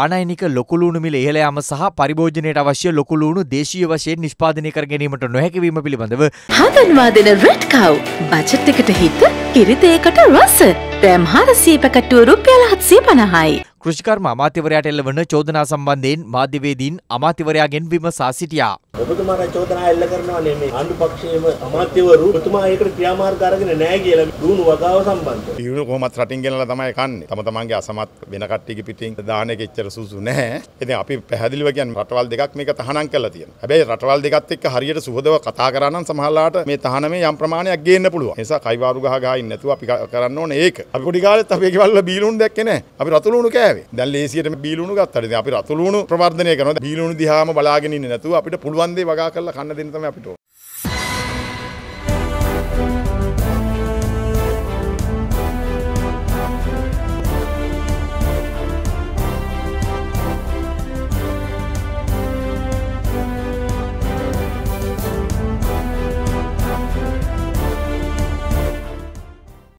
ආනයනික ලොකුලූණු මිල ඉහළ යාම සහ පරිභෝජනයට අවශ්‍ය ලොකුලූණු දේශීය වශයෙන් නිෂ්පාදනය කර ගැනීමට නොහැකිවීම පිළිබඳව හඳන්වා දෙන රෙඩ් කව් බජට් එකට හිත කිරිතයකට රස රෑම් හාරසී පැකටුව රුපියල් හත්සේ පණහයි. කෘෂිකර්ම අමාත්‍යවරයාට එල්ලවන චෝදනා සම්බන්ධයෙන් මාධ්‍යවේදීන් අමාත්‍යවරයාගෙන් විමසා සිටියා. ඔබතුමාට චෝදනා එල්ල කරනවානේ මේ ආණ්ඩු පක්ෂයේම අමාත්‍යවරු ඔබතුමා ඒකට ක්‍රියාමාර්ග අරගෙන නැහැ කියලා දුණු වගාව සම්බන්ධව. දියුණු කොහොමත් රටින් ගෙනලා තමයි කන්නේ. තම තමන්ගේ අසමත් වෙන කට්ටියගේ පිටින් දාන එක එච්චර සුසු නැහැ. ඉතින් අපි පැහැදිලිව කියන්නේ රටවල් දෙකක් මේක තහනම් කරලා තියෙනවා. හැබැයි රටවල් දෙකත් එක්ක හරියට සුහදව කතා කරා නම් සමහරලාට මේ තහනමේ යම් ප්‍රමාණයක් ගේන්න පුළුවන්. ඒ නිසා කයිවාරු ගහ ගහ ඉන්නේ නැතුව අපි කරන්න ඕනේ ඒක. අපි පොඩි කාලෙත් අපි ඒකේ වල බීලුණු දැක්කේ නැහැ. අපි රතුළුණු කෑවේ. දැන් ලේසියට බීලුණු ගත්තා. ඉතින් අපි රතුළුණු ප්‍රවර්ධනය කරනවා. බීලුණු දිහාම බලාගෙන ඉන්නේ නැතුව අපිට පුළුවන් දේ වගා කරලා කන්න දෙන්න තමයි අපිට ඕනේ.